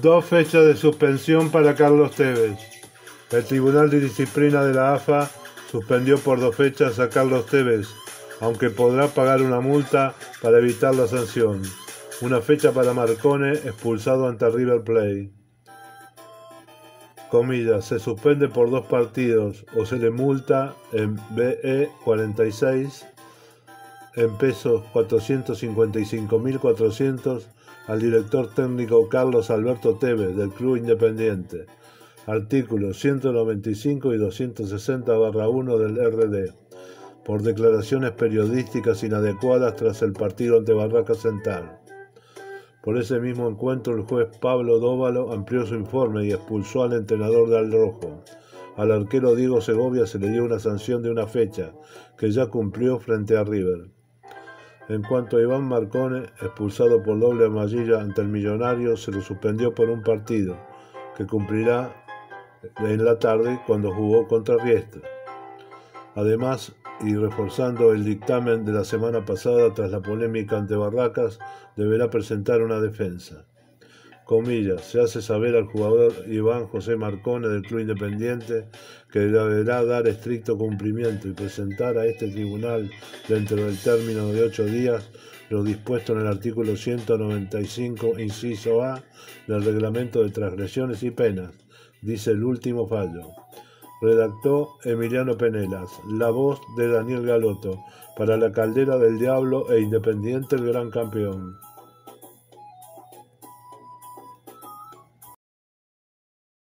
Dos fechas de suspensión para Carlos Tevez. El Tribunal de Disciplina de la AFA suspendió por dos fechas a Carlos Tevez, aunque podrá pagar una multa para evitar la sanción. Una fecha para Marcone expulsado ante River Plate. Comillas, se suspende por dos partidos o se le multa en BE 46 en pesos 455.400 al director técnico Carlos Alberto Tevez del Club Independiente. Artículos 195 y 260 1 del RD. Por declaraciones periodísticas inadecuadas tras el partido ante Barraca Central. Por ese mismo encuentro, el juez Pablo Dóvalo amplió su informe y expulsó al entrenador de Al Rojo. Al arquero Diego Segovia se le dio una sanción de una fecha, que ya cumplió frente a River. En cuanto a Iván Marcone, expulsado por doble amarilla ante el Millonario, se lo suspendió por un partido, que cumplirá en la tarde cuando jugó contra Riestra. Además, y reforzando el dictamen de la semana pasada tras la polémica ante Barracas, deberá presentar una defensa. Se hace saber al jugador Iván José Marcone del Club Independiente que deberá dar estricto cumplimiento y presentar a este tribunal dentro del término de ocho días lo dispuesto en el artículo 195, inciso A, del reglamento de transgresiones y penas, dice el último fallo. Redactó Emiliano Penelas, la voz de Daniel Galoto, para la Caldera del Diablo e Independiente el Gran Campeón.